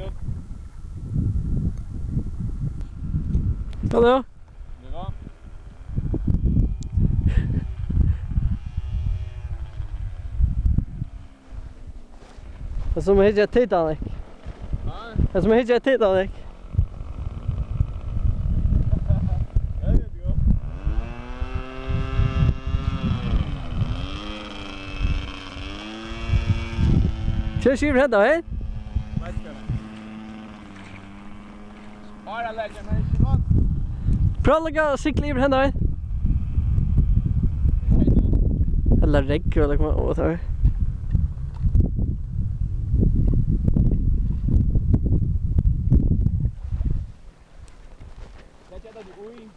jo. Hallo? Bra. Det er som å hitte et Titanic. Ja, Det er som å hitte et Titanic. det er bra. Kjør skiver hedda her. Vet Bara lägger mig i Simon. Bra lägga cykla över henne. Eller regger eller kommer åt här. Jag tar det oj.